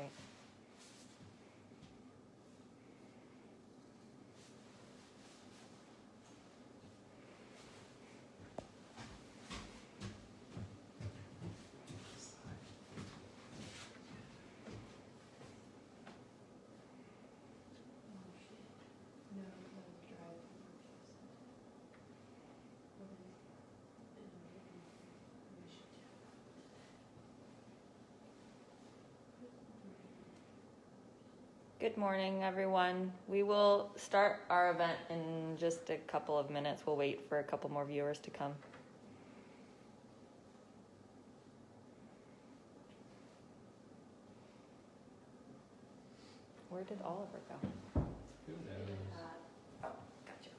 Great. Good morning, everyone. We will start our event in just a couple of minutes. We'll wait for a couple more viewers to come. Where did Oliver go? Who knows? Oh, gotcha.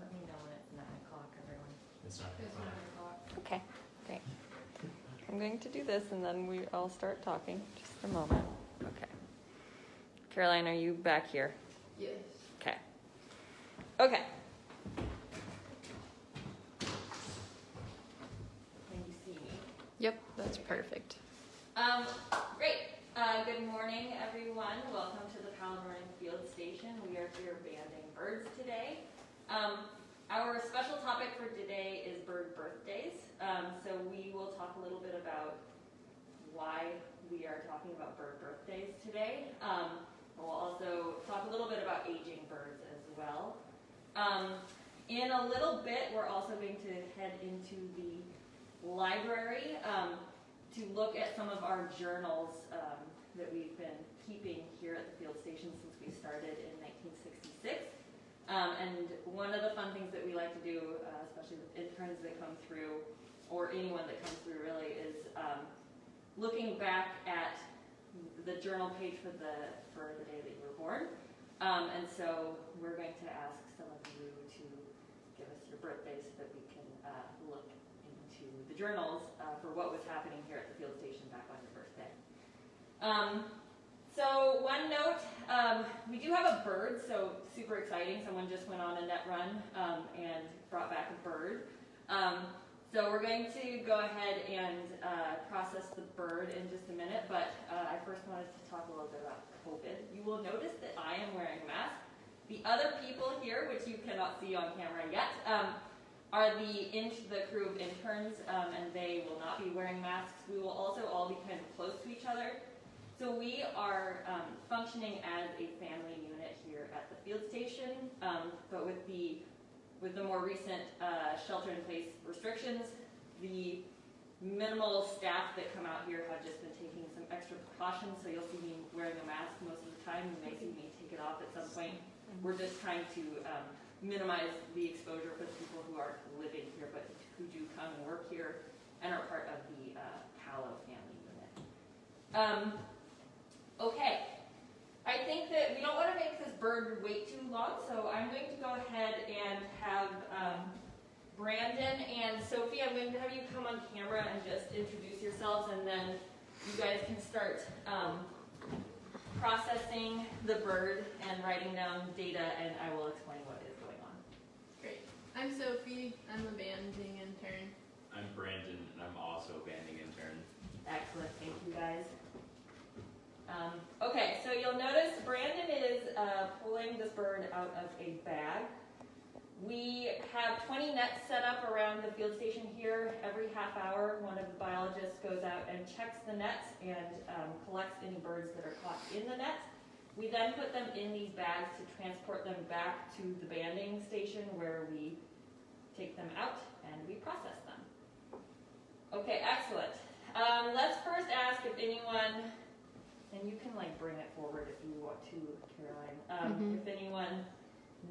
Let me know when it's nine o'clock, everyone. It's not It's fun. nine o'clock. Okay, great. I'm going to do this and then we all start talking. Just a moment. Okay. Caroline, are you back here? Yes. Okay. Okay. Can you see me? Yep, that's perfect. Um, great. Uh, good morning, everyone. Welcome to the Palomarin Field Station. We are here banding birds today. Um, our special topic for today is bird birthdays. Um, so we will talk a little bit about why we are talking about bird birthdays today. Um, we'll also talk a little bit about aging birds as well. Um, in a little bit, we're also going to head into the library. Um, to look at some of our journals um, that we've been keeping here at the field station since we started in 1966. Um, and one of the fun things that we like to do, uh, especially with interns that come through, or anyone that comes through really, is um, looking back at the journal page for the for the day that you were born. Um, and so we're going to ask some of you to give us your birthday so that we can uh, look into the journals uh, for what was happening here at the field station back on your birthday. Um, so one note, um, we do have a bird, so super exciting. Someone just went on a net run um, and brought back a bird. Um, so we're going to go ahead and uh, process the bird in just a minute, but uh, I first wanted to talk a little bit about COVID. You will notice that I am wearing a mask. The other people here, which you cannot see on camera yet, um, are the the crew of interns, um, and they will not be wearing masks. We will also all be kind of close to each other. So we are um, functioning as a family unit here at the field station, um, but with the with the more recent uh, shelter-in-place restrictions, the minimal staff that come out here have just been taking some extra precautions. So you'll see me wearing a mask most of the time. You may see me take it off at some point. We're just trying to um, minimize the exposure for the people who aren't living here, but who do come and work here and are part of the uh, Palo family unit. Okay, I think that we don't want to make this bird wait too long, so I'm going to go ahead and have um, Brandon and Sophie, I'm going to have you come on camera and just introduce yourselves, and then you guys can start um, processing the bird and writing down data, and I will explain what is going on. Great. I'm Sophie. I'm a banding intern. I'm Brandon, and I'm also a banding intern. Excellent, thank you guys. You'll notice Brandon is uh, pulling this bird out of a bag. We have 20 nets set up around the field station here. Every half hour, one of the biologists goes out and checks the nets and um, collects any birds that are caught in the nets. We then put them in these bags to transport them back to the banding station where we take them out and we process them. Okay, excellent. Um, let's first ask if anyone, and you can like bring it forward if you want to, Caroline. Um, mm-hmm. If anyone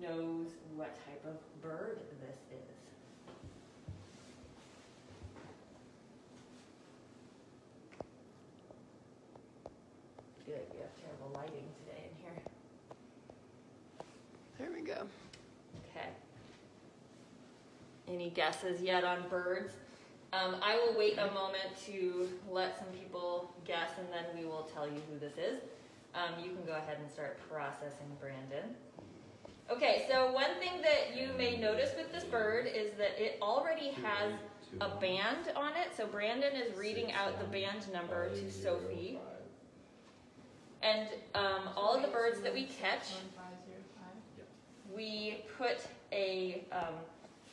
knows what type of bird this is. Good, We have terrible lighting today in here. There we go. Okay. Any guesses yet on birds? Um, I will wait a moment to let some people guess, and then we will tell you who this is. Um, you can go ahead and start processing Brandon. Okay, so one thing that you may notice with this bird is that it already has a band on it. So Brandon is reading out the band number to Sophie. And um, all of the birds that we catch, One five zero five. we put a um,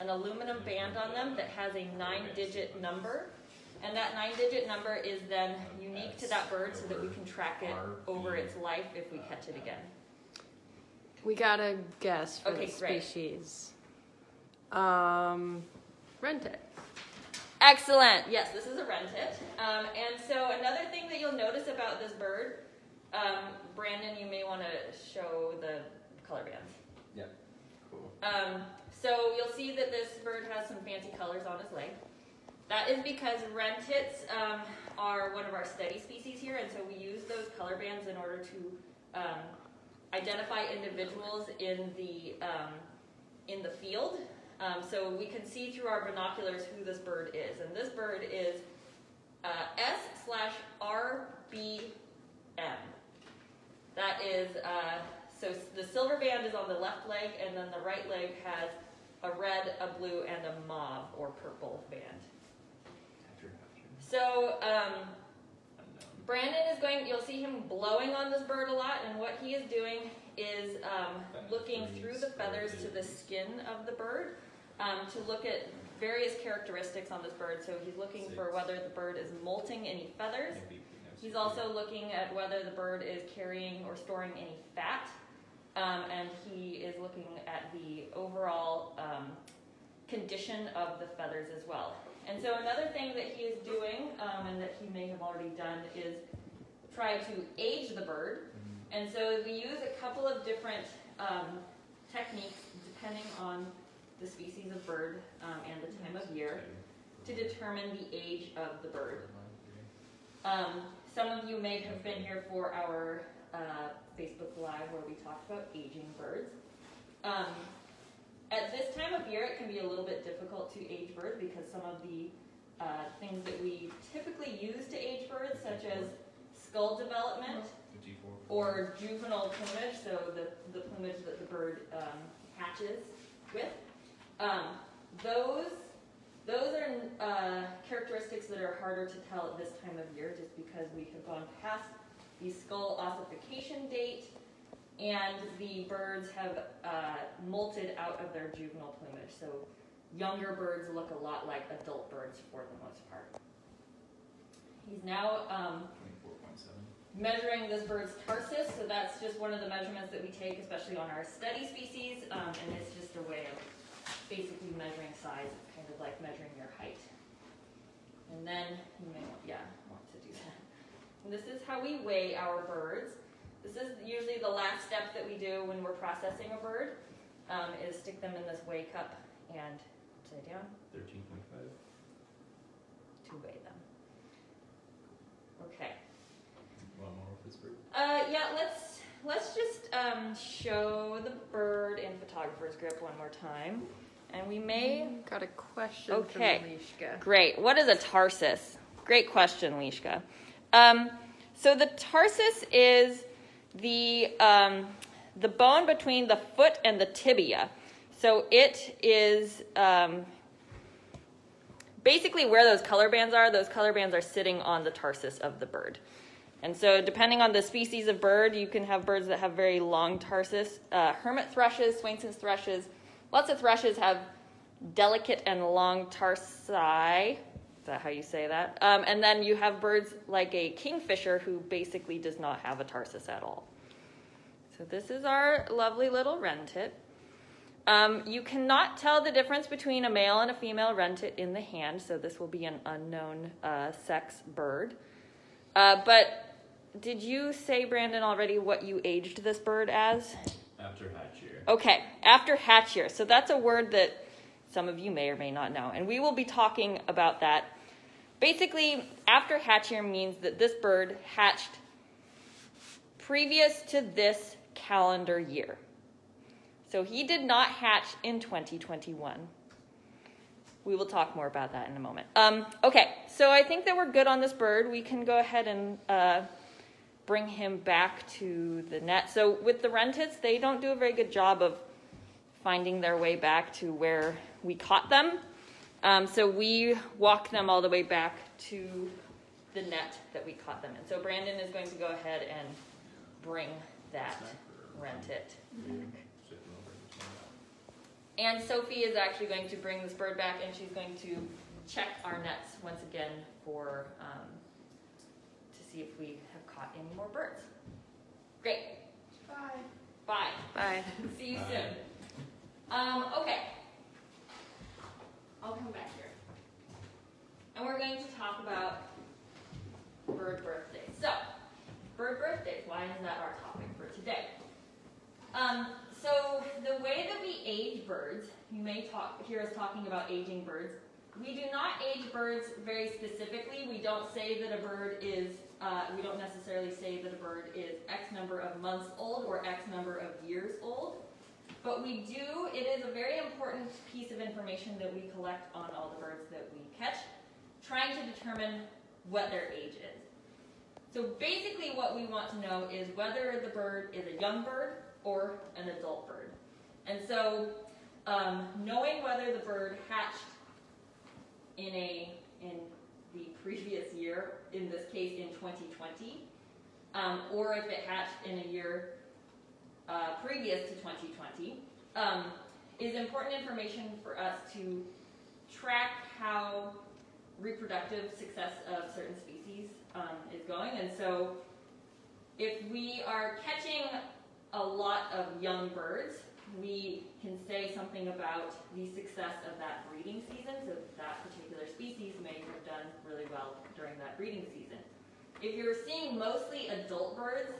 an aluminum band on them that has a nine-digit number, and that nine-digit number is then unique to that bird, so that we can track it over its life if we catch it again. We got a guess for Okay, the great. species. Um, wrentit. Excellent. Yes, this is a wrentit. Um, and so another thing that you'll notice about this bird, um, Brandon, you may want to show the color bands. Yeah. Cool. Um, so you'll see that this bird has some fancy colors on his leg. That is because wrentits um, are one of our study species here, and so we use those color bands in order to um, identify individuals in the um, in the field. Um, so we can see through our binoculars who this bird is, and this bird is uh, S slash RBM. That is uh, so the silver band is on the left leg, and then the right leg has a red, a blue, and a mauve or purple band. So um, Brandon is going, you'll see him blowing on this bird a lot, and what he is doing is um, looking through the feathers to the skin of the bird um, to look at various characteristics on this bird. So he's looking for whether the bird is molting any feathers. Maybe we know He's also looking at whether the bird is carrying or storing any fat, um, and he is looking at the overall um, condition of the feathers as well. And so another thing that he is doing, um, and that he may have already done, is try to age the bird. And so we use a couple of different um, techniques depending on the species of bird um, and the time of year to determine the age of the bird. Um, some of you may have been here for our uh, Facebook Live where we talked about aging birds. Um, at this time of year, it can be a little bit difficult to age birds because some of the uh, things that we typically use to age birds, such as skull development or juvenile plumage, so the, the plumage that the bird um, hatches with, um, those those are uh, characteristics that are harder to tell at this time of year just because we have gone past the skull ossification date and the birds have uh, molted out of their juvenile plumage. So younger birds look a lot like adult birds for the most part. He's now um, Twenty-four point seven. measuring this bird's tarsus, so that's just one of the measurements that we take, especially on our study species, um, and it's just a way of basically measuring size, kind of like measuring your height. And then you may, yeah, want to do that. And this is how we weigh our birds. This is usually the last step that we do when we're processing a bird, um, is stick them in this weigh cup and upside down Thirteen point five. to weigh them. Okay. One more with this bird. Uh, yeah, let's let's just um, show the bird in photographer's grip one more time, and we may. Got a question Okay. from Lishka. Great. What is a tarsus? Great question, Lishka. Um, so the tarsus is the um, the bone between the foot and the tibia. So it is um, basically where those color bands are. Those color bands are sitting on the tarsus of the bird. And so, depending on the species of bird, you can have birds that have very long tarsus. Uh, hermit thrushes, Swainson's thrushes, lots of thrushes have delicate and long tarsi. That how you say that? Um, and then you have birds like a kingfisher who basically does not have a tarsus at all. So this is our lovely little wrentit. Um, you cannot tell the difference between a male and a female wrentit in the hand, so this will be an unknown uh, sex bird. Uh, but did you say, Brandon, already what you aged this bird as? After hatch year. Okay, after hatch year. So that's a word that some of you may or may not know. And we will be talking about that. Basically, after hatch year means that this bird hatched previous to this calendar year. So he did not hatch in 2021. We will talk more about that in a moment. Um, okay, so I think that we're good on this bird. We can go ahead and uh, bring him back to the net. So with the wrentits, they don't do a very good job of finding their way back to where we caught them. Um, so we walk them all the way back to the net that we caught them in. So Brandon is going to go ahead and bring that wrentit. And Sophie is actually going to bring this bird back and she's going to check our nets once again for um, to see if we have caught any more birds. Great. Bye. Bye. Bye. See you Bye. soon. Um, okay. I'll come back here. And we're going to talk about bird birthdays. So, bird birthdays, why is that our topic for today? Um, so the way that we age birds, you may talk, hear us talking about aging birds. We do not age birds very specifically. We don't say that a bird is, uh, we don't necessarily say that a bird is X number of months old or X number of years old. But we do, it is a very important piece of information that we collect on all the birds that we catch, trying to determine what their age is. So basically what we want to know is whether the bird is a young bird or an adult bird. And so um, knowing whether the bird hatched in a in the previous year, in this case in 2020, um, or if it hatched in a year uh, previous to 2020, um, is important information for us to track how reproductive success of certain species um, is going. And so if we are catching a lot of young birds, we can say something about the success of that breeding season. So that particular species may have done really well during that breeding season. If you're seeing mostly adult birds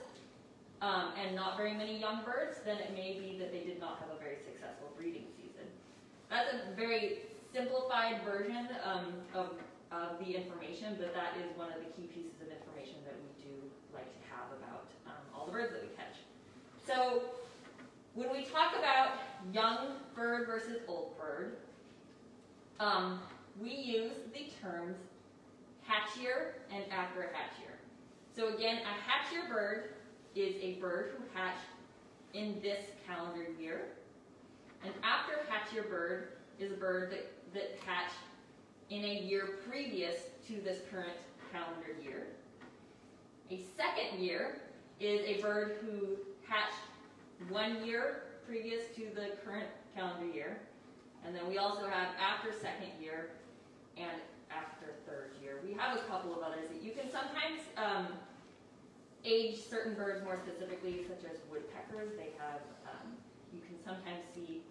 um, and not very many young birds, then it may be that they did not have a very successful breeding season. That's a very simplified version um, of, of the information, but that is one of the key pieces of information that we do like to have about um, all the birds that we catch. So when we talk about young bird versus old bird, um, we use the terms hatch year and after hatch year. So again, a hatch year bird is a bird who hatched in this calendar year. And after hatch year bird is a bird that, that hatched in a year previous to this current calendar year. A second year is a bird who hatched one year previous to the current calendar year. And then we also have after second year and after third year. We have a couple of others that you can sometimes um, age certain birds more specifically, such as woodpeckers. They have, um, you can sometimes see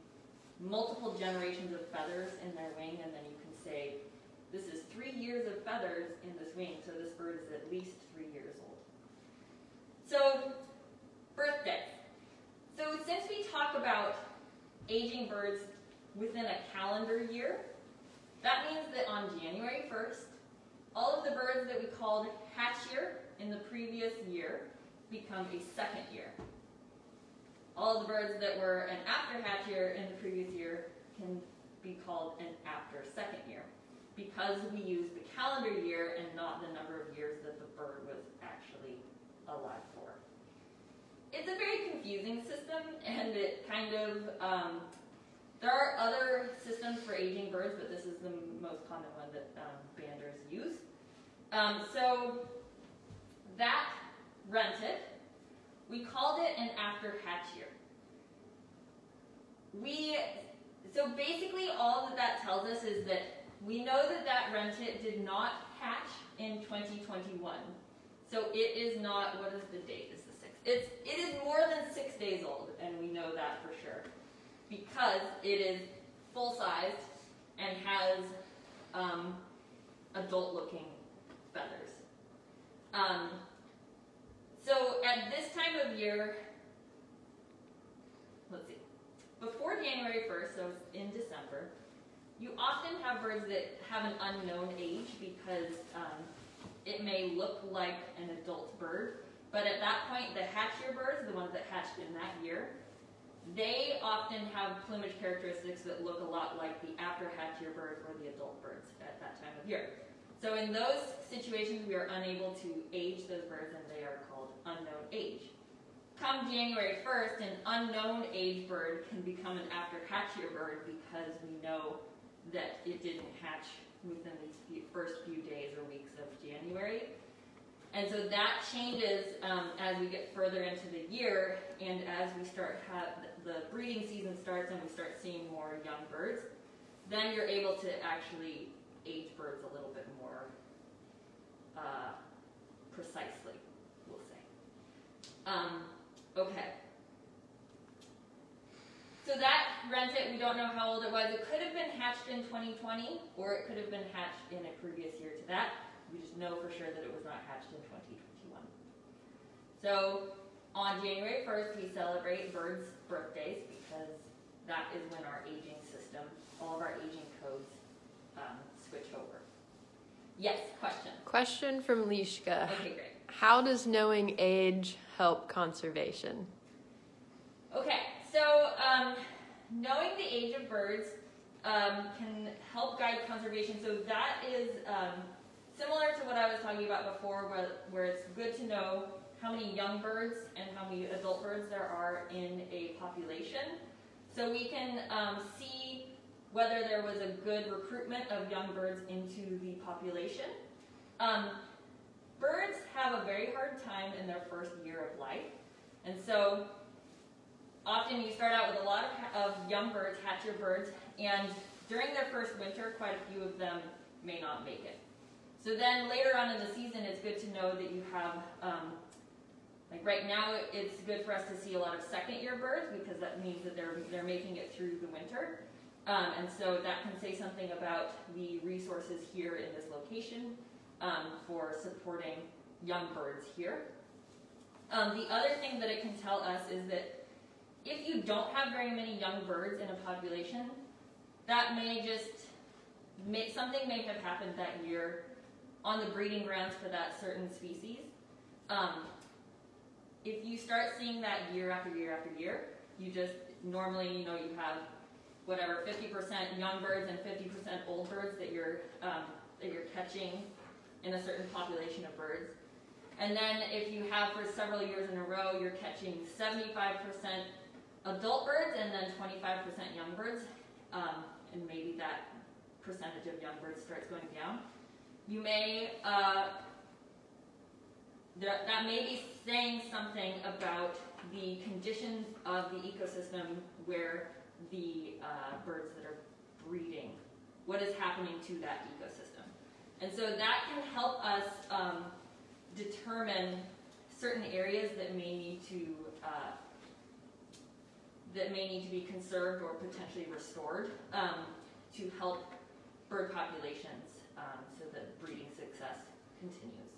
multiple generations of feathers in their wing, and then you can say, this is three years of feathers in this wing, so this bird is at least three years old. So, birthday. So since we talk about aging birds within a calendar year, that means that on January 1st, all of the birds that we called hatch year in the previous year become a second year. All of the birds that were an after hatch year in the previous year can be called an after second year because we use the calendar year and not the number of years that the bird was actually alive for. It's a very confusing system and it kind of, um, there are other systems for aging birds, but this is the most common one that um, banders use. Um, so that wrentit, we called it an after hatch year. We, so basically all that that tells us is that we know that that wrentit did not hatch in 2021. So it is not, what is the date? Is the sixth? It's, it is more than six days old, and we know that for sure. Because it is full-sized and has um, adult-looking feathers. Um, so at this time of year, let's see, before January 1st, so in December, you often have birds that have an unknown age because um, it may look like an adult bird, But at that point, the hatch year birds, the ones that hatched in that year, they often have plumage characteristics that look a lot like the after hatch year birds or the adult birds at that time of year. So in those situations, we are unable to age those birds and they are called unknown age. Come January 1st, an unknown age bird can become an after hatch year bird because we know that it didn't hatch within these few, first few days or weeks of January. And so that changes um, as we get further into the year and as we start have the breeding season starts and we start seeing more young birds, then you're able to actually age birds a little bit more uh, precisely, we'll say. Um, okay. So that wrentit, we don't know how old it was. It could have been hatched in 2020 or it could have been hatched in a previous year to that. We just know for sure that it was not hatched in 2021. So on January 1st, we celebrate birds' birthdays because that is when our aging system, all of our aging codes um, switch over. Yes, question. Question from Lishka. Okay, great. How does knowing age help conservation? Okay, so um, knowing the age of birds um, can help guide conservation. So that is um, similar to what I was talking about before, where, where it's good to know how many young birds and how many adult birds there are in a population. So we can um, see whether there was a good recruitment of young birds into the population. Um, birds have a very hard time in their first year of life. And so often you start out with a lot of, of young birds, hatch year birds, and during their first winter, quite a few of them may not make it. So then later on in the season, it's good to know that you have, um, like right now, it's good for us to see a lot of second year birds because that means that they're, they're making it through the winter. Um, and so that can say something about the resources here in this location um, for supporting young birds here. Um, the other thing that it can tell us is that if you don't have very many young birds in a population, that may just, may, something may have happened that year on the breeding grounds for that certain species. Um, if you start seeing that year after year after year, you just, normally, you know, you have whatever, 50% young birds and 50% old birds that you're, um, that you're catching in a certain population of birds. And then if you have for several years in a row, you're catching 75% adult birds and then 25% young birds, um, and maybe that percentage of young birds starts going down. You may, uh, that, that may be saying something about the conditions of the ecosystem where the uh, birds that are breeding, what is happening to that ecosystem. And so that can help us um, determine certain areas that may need to uh, that may need to be conserved or potentially restored um, to help bird populations um, so that breeding success continues.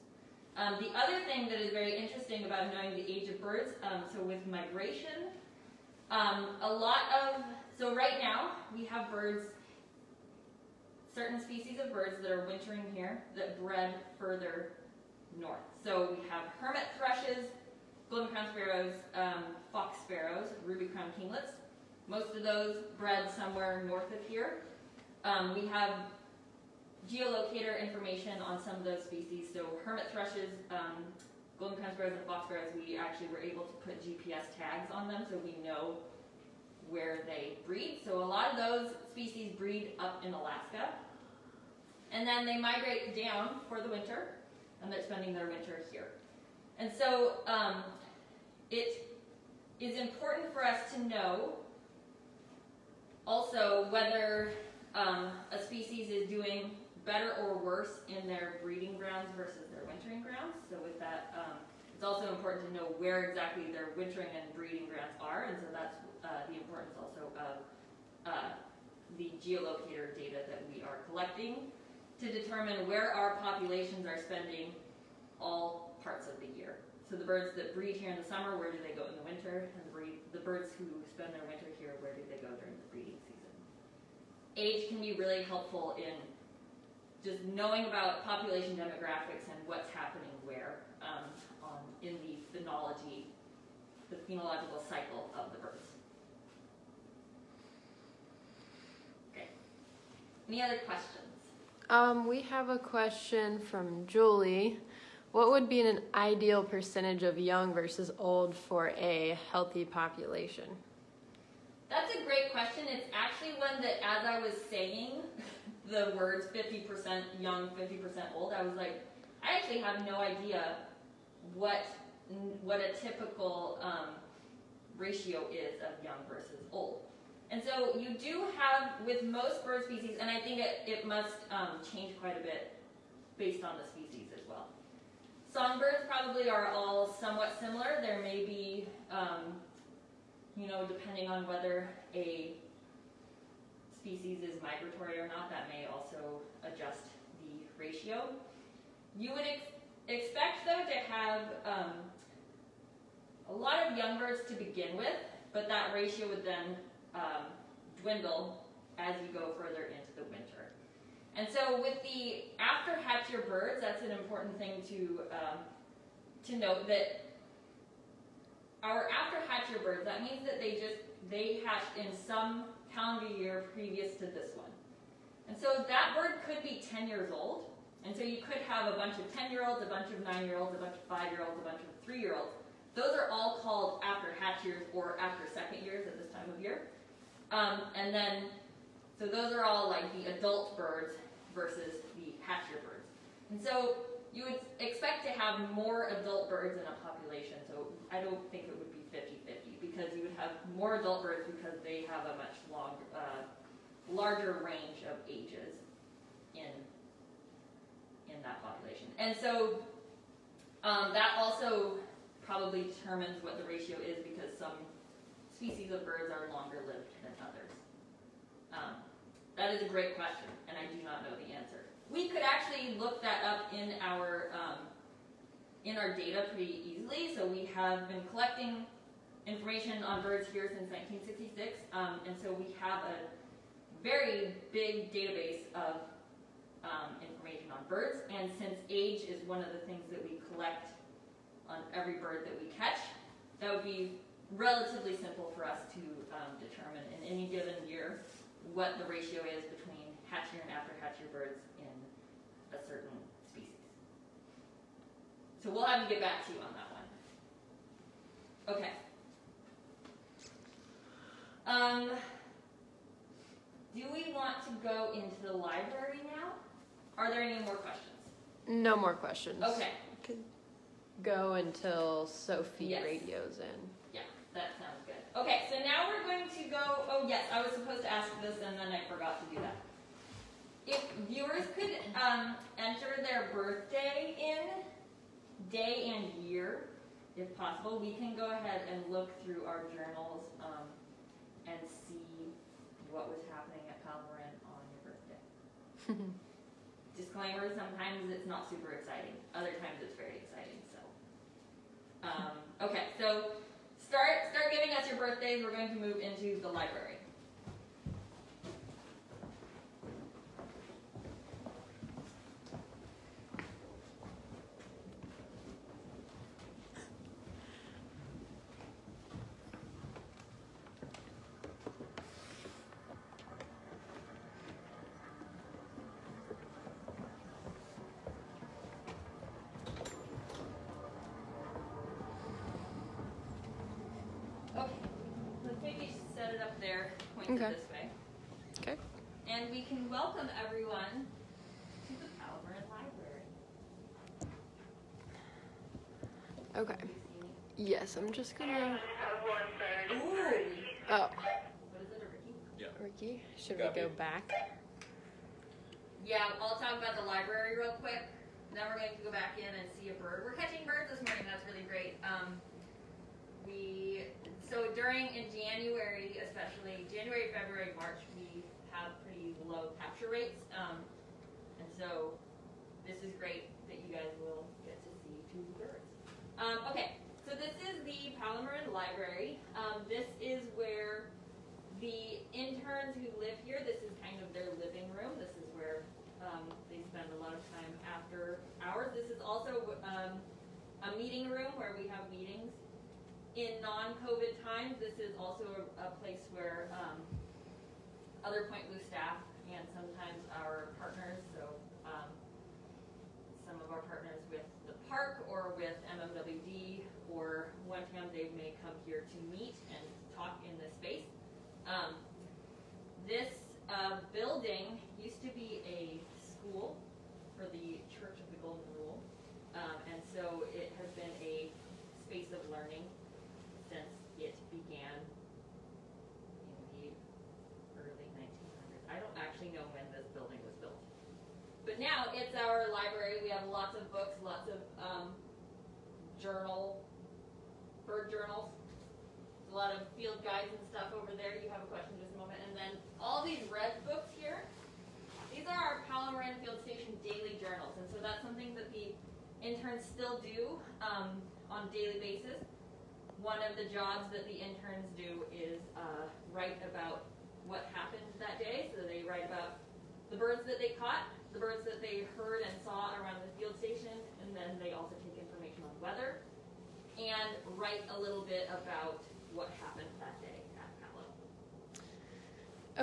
Um, the other thing that is very interesting about knowing the age of birds, um, so with migration, um, a lot of, so right now we have birds, certain species of birds that are wintering here that bred further north. So we have hermit thrushes, golden crown sparrows, um, fox sparrows, ruby crown kinglets. Most of those bred somewhere north of here. Um, we have geolocator information on some of those species. So hermit thrushes, um, golden crown and fox we actually were able to put GPS tags on them so we know where they breed. So a lot of those species breed up in Alaska. And then they migrate down for the winter, and they're spending their winter here. And so um, it is important for us to know also whether um, a species is doing better or worse in their breeding grounds versus wintering grounds. So with that, um, it's also important to know where exactly their wintering and breeding grounds are, and so that's uh, the importance also of uh, the geolocator data that we are collecting to determine where our populations are spending all parts of the year. So the birds that breed here in the summer, where do they go in the winter? And the, breed, the birds who spend their winter here, where do they go during the breeding season? Age can be really helpful in just knowing about population demographics and what's happening where um, on, in the phenology, the phenological cycle of the birds. Okay. Any other questions? Um, we have a question from Julie. What would be an ideal percentage of young versus old for a healthy population? That's a great question. It's actually one that, as I was saying the words 50% young, 50% old, I was like, I actually have no idea what what a typical um, ratio is of young versus old. And so you do have, with most bird species, and I think it, it must um, change quite a bit based on the species as well. Songbirds probably are all somewhat similar. There may be, um, you know, depending on whether a species is migratory or not, that may also adjust the ratio. You would ex expect, though, to have um, a lot of young birds to begin with, but that ratio would then um, dwindle as you go further into the winter. And so with the after hatch year birds, that's an important thing to, um, to note that our after hatch year birds, that means that they just, they hatched in some calendar year previous to this one. And so that bird could be 10 years old, and so you could have a bunch of 10 year olds, a bunch of 9 year olds, a bunch of 5 year olds, a bunch of 3 year olds. Those are all called after hatch years or after second years at this time of year. Um, and then, so those are all like the adult birds versus the hatch year birds. And so you would expect to have more adult birds in a population. So I don't think it would be 50-50 because you would have more adult birds because they have a much long, uh, larger range of ages in in that population. And so um, that also probably determines what the ratio is because some species of birds are longer lived than others. Um, that is a great question, and I do not know the answer. We could actually look that up in our um, in our data pretty easily. So we have been collecting information on birds here since 1966, um, and so we have a very big database of um, information on birds. And since age is one of the things that we collect on every bird that we catch, that would be relatively simple for us to um, determine in any given year what the ratio is between hatch year and after hatch year birds a certain species. So we'll have to get back to you on that one. Okay. Um, do we want to go into the library now? Are there any more questions? No more questions. Okay, Could go until Sophie Yes. radios in. yeah, that sounds good. Okay, so now we're going to go, oh yes, I was supposed to ask this and then I forgot to do that. Viewers could um, enter their birthday in, day and year, if possible, we can go ahead and look through our journals um, and see what was happening at Palomarin on your birthday. Disclaimer, sometimes it's not super exciting, other times it's very exciting, so. Um, okay, so start, start giving us your birthdays, we're going to move into the library. Okay, let's maybe set it up there, point it Okay. this way. Okay. And we can welcome everyone to the Palomarin Library. Okay. Have you seen it? Yes, I'm just gonna. Ooh, Oh, what is it, a Ricky? Ricky, should Copy. we go back? Yeah, I'll talk about the library real quick. Then we're going to go back in and see a bird. We're catching birds this morning. That's really great. Um, we so during in January, especially January, February, March, we have pretty low capture rates. Um, and so this is great that you guys will get to see two birds. Um, okay, so this is the Palomarin Library. Um, this is where the interns who live here, this is kind of their living room. This is where um, they spend a lot of time after hours. This is also um, a meeting room where we have meetings. In non-COVID times, this is also a, a place where um, other Point Blue staff and sometimes our partners, so um, some of our partners with the park or with MMWD or one time they may come here to meet and talk in this space. Um, this uh, building used to be a school for the Church of the Golden Rule, um, and so it has been a space of learning since it began in the early 1900s. I don't actually know when this building was built. But now it's our library. We have lots of books, lots of um, journal, bird journals, a lot of field guides and stuff over there. You have a question just a moment. And then all these red books here, these are our Palomarin Field Station daily journals. And so that's something that the interns still do um, on a daily basis. One of the jobs that the interns do is uh, write about what happened that day. So they write about the birds that they caught, the birds that they heard and saw around the field station, and then they also take information on weather and write a little bit about what happened that day at Palo.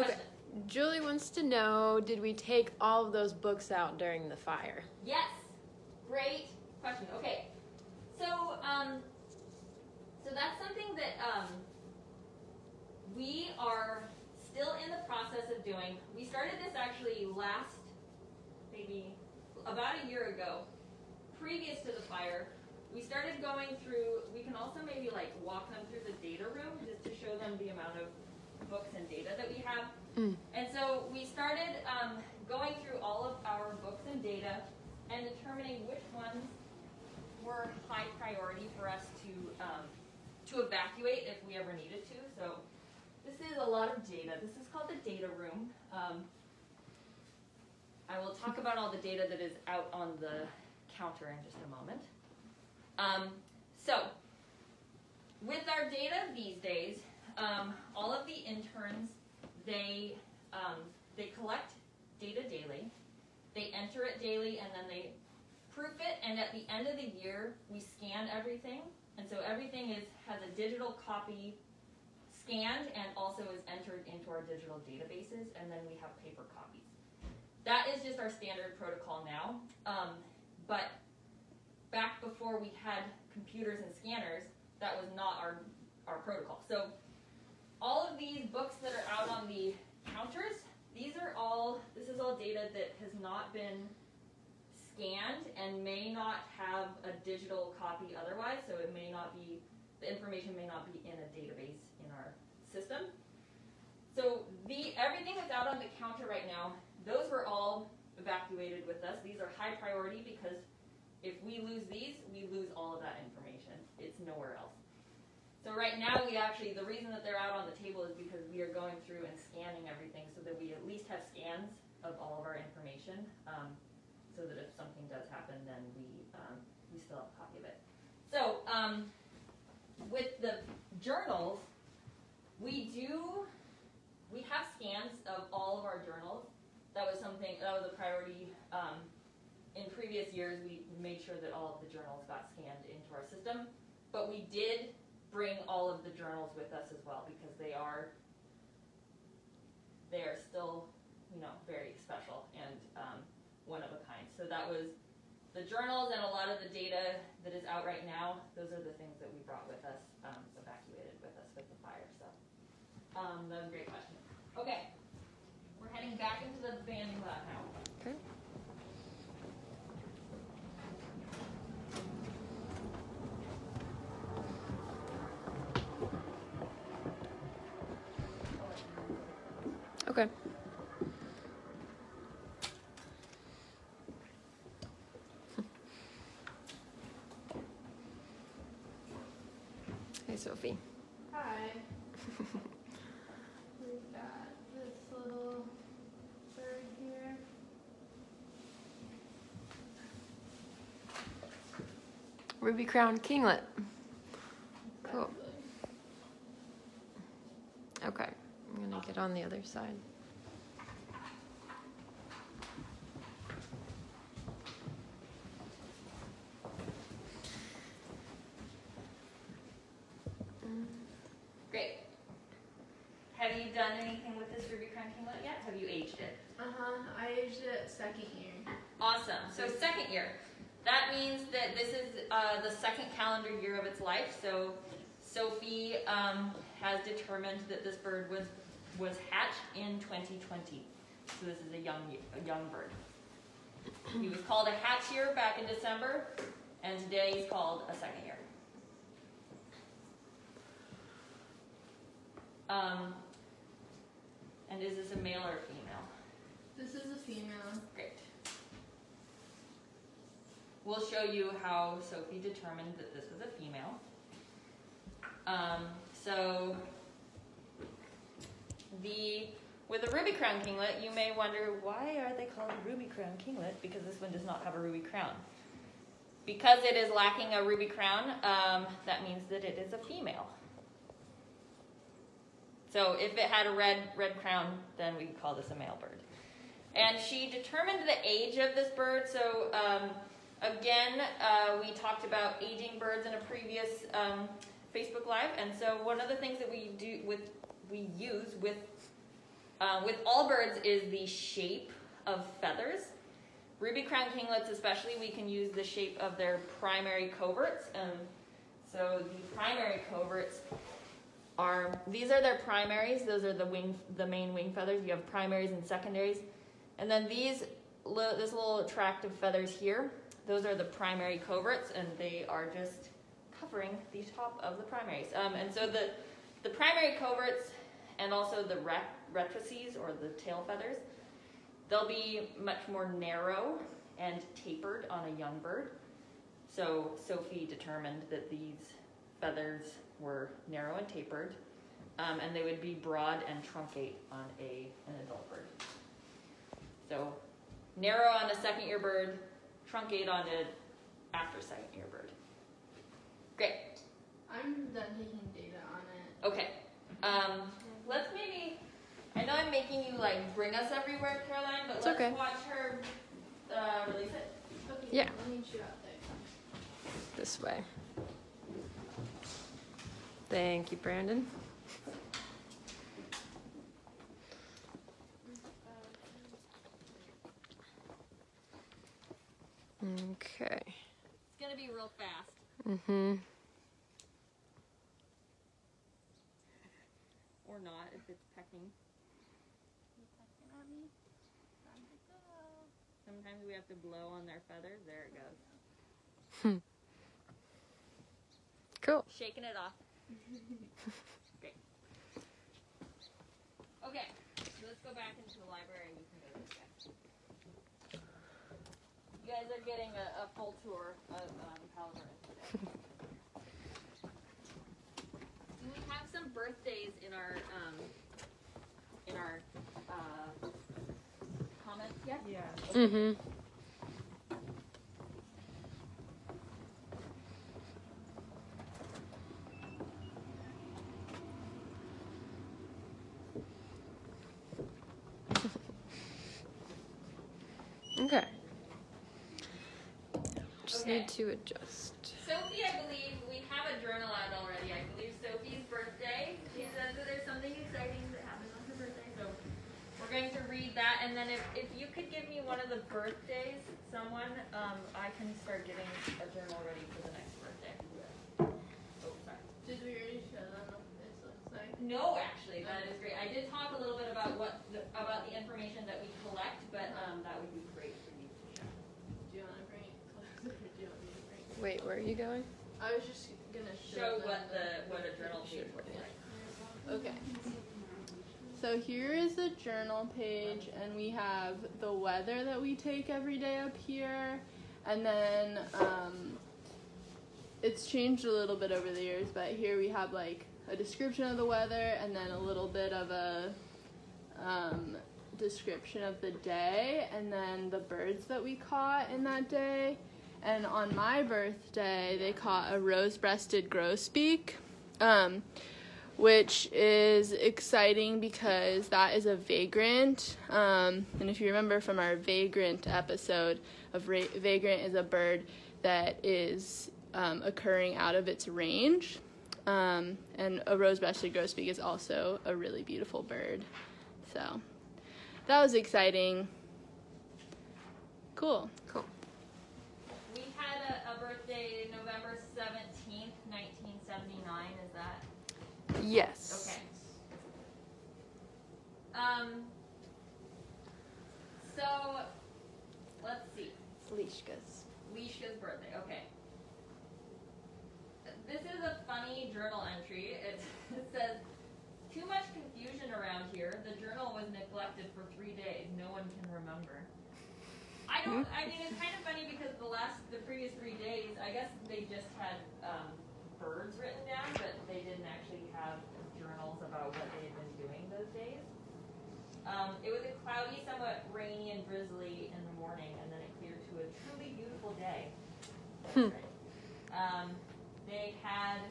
Okay. Julie wants to know Did we take all of those books out during the fire? Yes. Great question. Okay. So, um, so that's something that um, we are still in the process of doing. We started this actually last, maybe about a year ago, previous to the fire. We started going through, we can also maybe like walk them through the data room just to show them the amount of books and data that we have. Mm. And so we started um, going through all of our books and data and determining which ones were high priority for us to um, to evacuate if we ever needed to. So this is a lot of data. This is called the data room. Um, I will talk about all the data that is out on the counter in just a moment. Um, so with our data these days, um, all of the interns they um, they collect data daily, they enter it daily, and then they proof it. And at the end of the year, we scan everything, and so everything is has a digital copy scanned and also is entered into our digital databases, and then we have paper copies. That is just our standard protocol now. Um, but back before we had computers and scanners, that was not our our protocol. So all of these books that are out on the counters, these are all, this is all data that has not been scanned and may not have a digital copy otherwise, so it may not be, the information may not be in a database in our system. So the everything that's out on the counter right now, those were all evacuated with us. These are high priority because if we lose these, we lose all of that information. It's nowhere else. So right now, we actually, the reason that they're out on the table is because we are going through and scanning everything so that we at least have scans of all of our information, um, so that if something does happen, then we, um, we still have a copy of it. So, um, with the journals, we do, we have scans of all of our journals. That was something, that was a priority, um, in previous years, we made sure that all of the journals got scanned into our system. But we did bring all of the journals with us as well because they are they are still you know very special and um, one of a kind. So that was the journals and a lot of the data that is out right now. Those are the things that we brought with us um, evacuated with us with the fire so. Um, that was a great question. Okay heading back into the banding lab now Ruby Crown Kinglet. Cool. Okay, I'm gonna get on the other side. Great. Have you done anything with this Ruby Crown Kinglet yet? Have you aged it? Uh-huh, I aged it second year. Awesome, so second year. That means that this is uh, the second calendar year of its life. So Sophie um, has determined that this bird was was hatched in 2020. So this is a young a young bird. He was called a hatch year back in December, and today he's called a second year. Um, and is this a male or a female? This is a female. Great. We'll show you how Sophie determined that this was a female. Um, so the with a ruby crown kinglet, you may wonder why are they called a ruby crown kinglet? Because this one does not have a ruby crown. Because it is lacking a ruby crown, um, that means that it is a female. So if it had a red red crown, then we could call this a male bird. And she determined the age of this bird. So um, again, uh, we talked about aging birds in a previous um, Facebook Live, and so one of the things that we do with we use with uh, with all birds is the shape of feathers. Ruby crown kinglets, especially, we can use the shape of their primary coverts. Um, so the primary coverts are these are their primaries. Those are the wing, the main wing feathers. You have primaries and secondaries, and then these this little tract of feathers here. Those are the primary coverts, and they are just covering the top of the primaries. Um, and so the the primary coverts and also the ret- rectrices or the tail feathers, they'll be much more narrow and tapered on a young bird. So Sophie determined that these feathers were narrow and tapered, um, and they would be broad and truncate on a an adult bird. So narrow on a second year bird, truncate on an after second year bird. Great. I'm done taking data on it. Okay. Um, let's maybe. I know I'm making you like bring us everywhere, Caroline, but It's let's okay. watch her uh, release it. Okay, Yeah. Let me shoot out there. This way. Thank you, Brandon. Okay. It's gonna be real fast. Mm-hmm. Or not if it's pecking. Sometimes we have to blow on their feathers. There it goes. Cool. Shaking it off. Great. Okay, so let's go back into the library and you can go this way. You guys are getting a, a full tour of um, Palomarin today. we have some birthdays in our um, in our uh, comments yet? Yeah. Mm-hmm. Okay. Just Okay. need to adjust. Sophie, I believe we have a journal out already. I believe Sophie's birthday. She says that there's something exciting that happened on her birthday, so we're going to read that. And then if, if you could give me one of the birthdays, someone, um, I can start getting a journal ready for the next birthday. Oh, sorry. Did we already show them what this looks like? No, actually, that is great. I did talk a little bit about what the, about the information that we collect, but um, that would be great for you to share. Do you want to bring it closer? or Do you want me to bring it? Wait, where are you going? I was just gonna show, Show them what the what a journal page looks like. Okay. So here is the journal page, and we have the weather that we take every day up here, and then um, it's changed a little bit over the years. But here we have like a description of the weather, and then a little bit of a um, description of the day, and then the birds that we caught in that day. And on my birthday, they caught a rose-breasted grosbeak. Um, which is exciting because that is a vagrant. Um, and if you remember from our vagrant episode, a ra- vagrant is a bird that is um, occurring out of its range. Um, and a rose-breasted grosbeak is also a really beautiful bird. So that was exciting. Cool. Cool. We had a, a birthday November seventeenth, nineteen seventy-nine, is that? Yes. Okay. Um, so, let's see. Leishkas. Leishka's birthday, okay. This is a funny journal entry. It, it says, too much confusion around here. The journal was neglected for three days. No one can remember. I don't, I mean, it's kind of funny because the last, the previous three days, I guess they just had, um, birds written down, but they didn't actually have journals about what they had been doing those days. Um, it was a cloudy, somewhat rainy and drizzly in the morning, and then it cleared to a truly beautiful day. Hmm. Um, they had,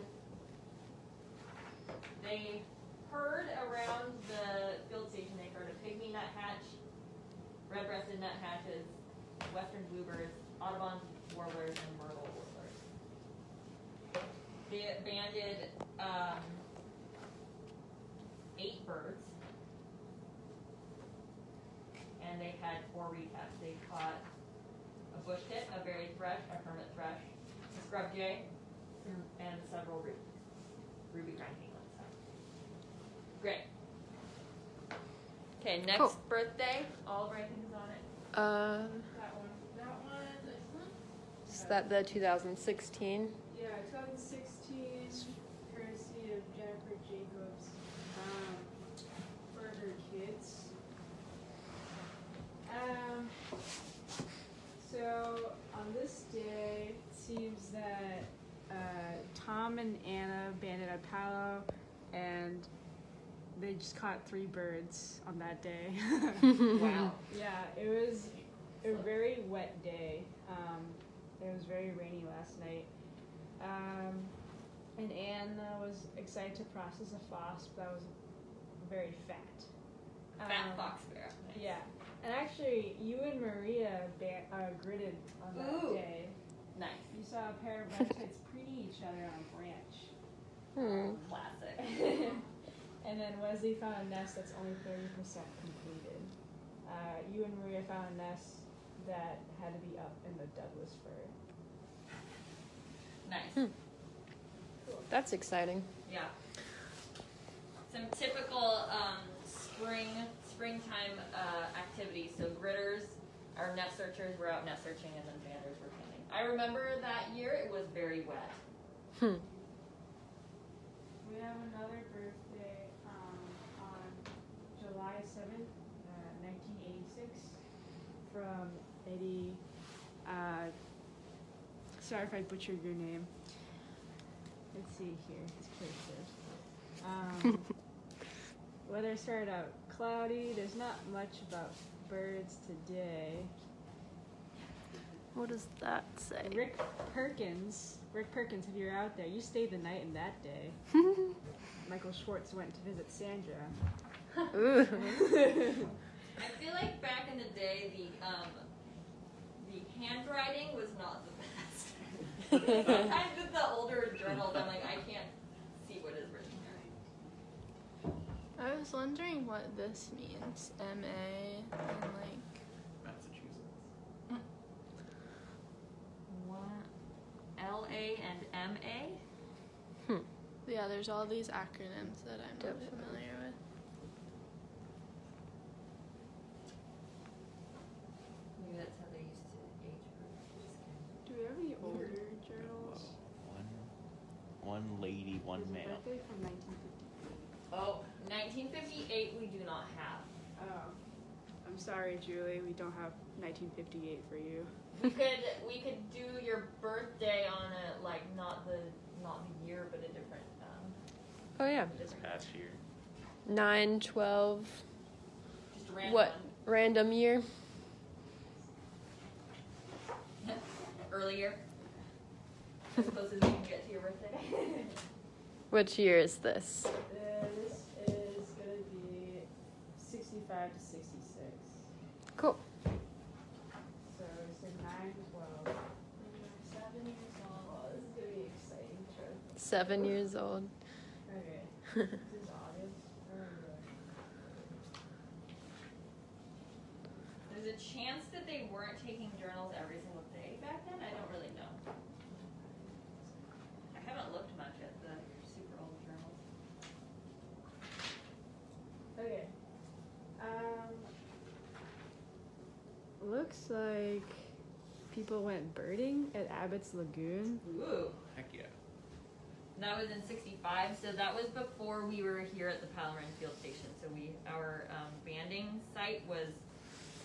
they heard around the field station, they heard a pygmy nuthatch, red-breasted nuthatches, western bluebirds, Audubon warblers, and myrtle banded, um, eight birds. And they had four recaps. They caught a bush tit, a varied thrush, a hermit thrush, a scrub jay, and several rubies. Ruby crown kinglets. so. Great. Okay, next Cool. birthday. All writings on it. Uh, That one. That one. is that the 2016? Yeah, 2016, courtesy of Jennifer Jacobs, um, for her kids. Um, so on this day, it seems that uh, Tom and Anna banded at Palo, and they just caught three birds on that day. Wow. Yeah, it was a very wet day. Um, it was very rainy last night. Um, and Anna was excited to process a phosp that was very fat. Fat Um, fox sparrow. Nice. Yeah. And actually, you and Maria ba- uh, gridded on that Ooh. day. Nice. You saw a pair of redheads preening each other on a branch. Hmm. Classic. and then Wesley found a nest that's only 30% completed. Uh, you and Maria found a nest that had to be up in the Douglas fir. Nice. Hmm. That's exciting. Yeah. Some typical um, spring springtime uh, activities. So gridders, our nest searchers were out nest searching, and then banders were pinning. I remember that year it was very wet. Hmm. We have another birthday um, on July 7th, uh, 1986, from Eddie. Uh, sorry if I butchered your name. Let's see here, his pictures. Um, weather started out cloudy. There's not much about birds today. What does that say? Rick Perkins, Rick Perkins, if you're out there, you stayed the night in that day. Michael Schwartz went to visit Sandra. Ooh. I feel like back in the day, the um, the handwriting was not the best. Sometimes with the older journals, I'm like, I can't see what is written here. I was wondering what this means. M A and like Massachusetts. What? L A and M A. Hmm. yeah, there's all these acronyms that I'm not familiar with. Maybe that's how they used to age. Do we have any older journals? One, one lady, one There's male. from 1958. Oh, 1958 we do not have. Oh, I'm sorry, Julie. We don't have 1958 for you. We could we could do your birthday on a like not the not the year but a different um Oh, yeah. This past year. 9, 12, just random what? Random year? earlier. As close as we can get to your birthday. Which year is this? This 65 to 66. Cool. So it's a 9 to 12. When you're seven years old, oh, this is gonna be an exciting trip. Seven years old. Okay. This is August. There's a chance that they weren't taking journals every single day back then. I don't really know. I haven't looked much at the super old journals. Okay. Um. Looks like people went birding at Abbott's Lagoon. Ooh. Heck yeah. That was in '65, so that was before we were here at the Palomarin Field Station. So we, our um, banding site was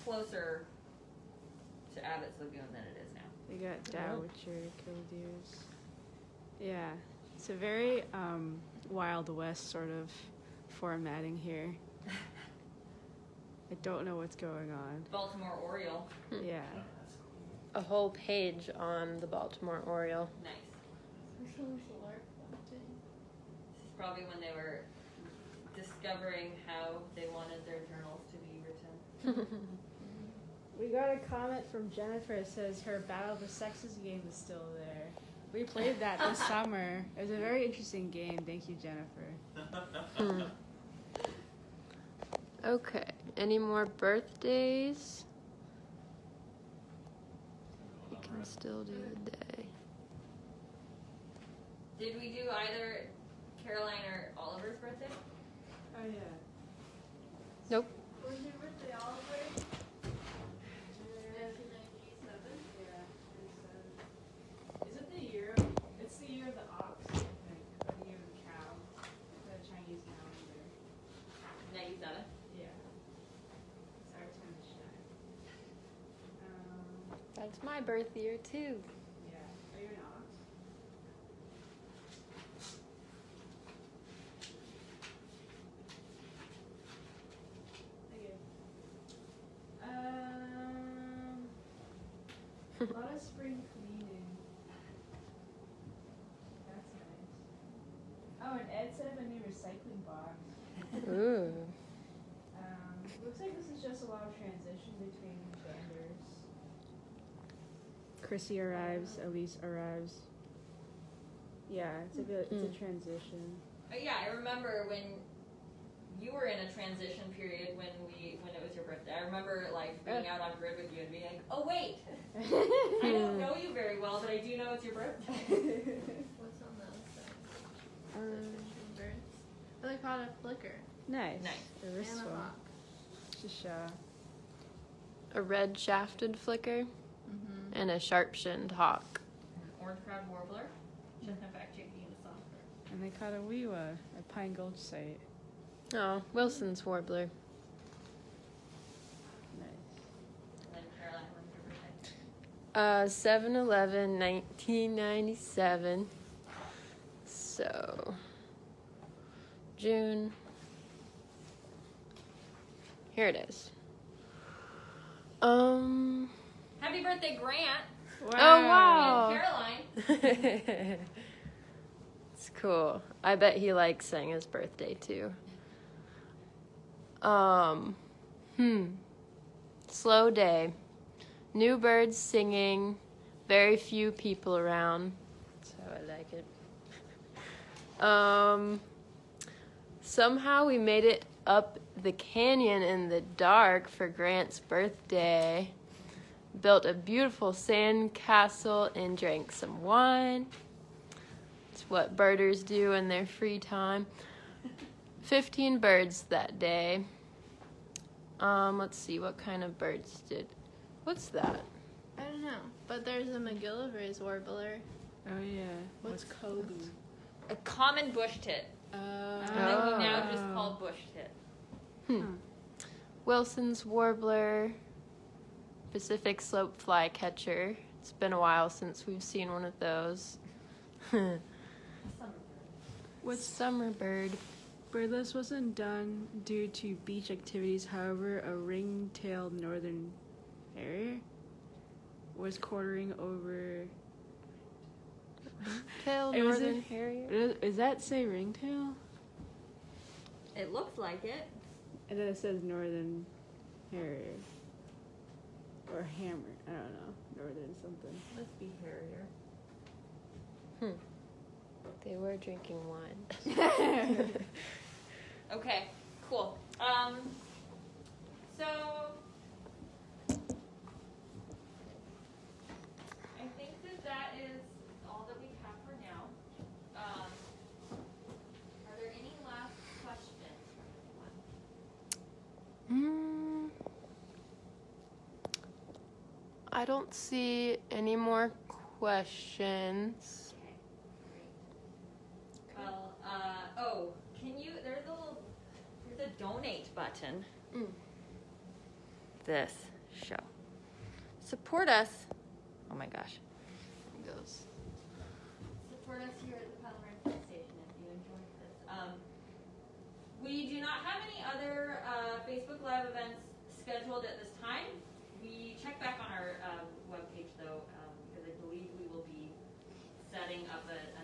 closer to Abbott's Lagoon than it is now. They got. Dowitcher killdeers. Yeah, it's a very um, Wild West sort of formatting here. I don't know what's going on. Baltimore Oriole, Yeah. A whole page on the Baltimore Oriole. nice. This one's the lark bunting. This is probably when they were discovering how they wanted their journals to be written. We got a comment from Jennifer. It says her Battle of the Sexes game is still there. We played that this summer. It was a very interesting game. Thank you, Jennifer. Hmm. Okay. Any more birthdays? You can still do the day. Did we do either Caroline or Oliver's birthday? Oh yeah. Nope. When's your birthday, Oliver? Is it the year? Of, it's the year of the ox, I think, or the year of the cow, the Chinese calendar. 97. Yeah. It's our time to shine. Um, That's my birth year too. yeah. Are you an? Okay. Um, a lot of spring cleaning. That's nice. Oh, and Ed set up a new recycling box. Ooh. Um, looks like this is just a lot of transition between genders. Chrissy arrives, Elise arrives. Yeah, it's a mm. bit, it's a mm. transition. Oh, yeah, I remember when you were in a transition period when we when it was your birthday. I remember like being out on grid with you and being like, "Oh wait, I don't know you very well, but I do know it's your birthday." What's on the other side? Um, Fishing birds. Oh, they caught a flicker. nice. Nice. The wrist and a one. Just show. A red shafted flicker. And a sharp shinned hawk. Orange crown warbler. Shouldn't have fact checking the. And they caught a weewa at Pine Gulch site. Oh, Wilson's warbler. Nice. And then Caroline, when's your birthday? Uh, 7 11, 1997. So, June. Here it is. Um. Happy birthday, Grant. Oh, wow. And Caroline. it's cool. I bet he likes saying his birthday too. Um, hmm. Slow day. New birds singing. Very few people around. So I like it. Um, somehow we made it up the canyon in the dark for Grant's birthday. Built a beautiful sand castle and drank some wine. It's what birders do in their free time. 15 birds that day. Um, let's see, what kind of birds did. What's that? I don't know, but there's a McGillivray's warbler. Oh yeah. What's Kobe? A common bush tit. Uh, That we now just Oh. call bush tit. Hmm. Wilson's warbler, Pacific slope flycatcher. It's been a while since we've seen one of those. What's summer bird? Birdless wasn't done due to beach activities. However, a ring-tailed northern harrier was quartering over. Tailed It was northern a- harrier. Does does that say ringtail? It looks like it. And then it says northern harrier. Or hammer. I don't know. Northern something. Must be Harrier. Hmm. They were drinking wine. Okay, cool. Um, so I think that that is all that we have for now. Um, are there any last questions from anyone? Mm, I don't see any more questions. Okay. Well, uh, oh, can you, there's a little, there's a donate button. Mm. This show. Support us. Oh my gosh. Goes. Support us here at the Palomarin Field Station if you enjoyed this. Um, we do not have any other uh, Facebook Live events scheduled at this time check back on our uh, webpage though, um, because I believe we will be setting up a, a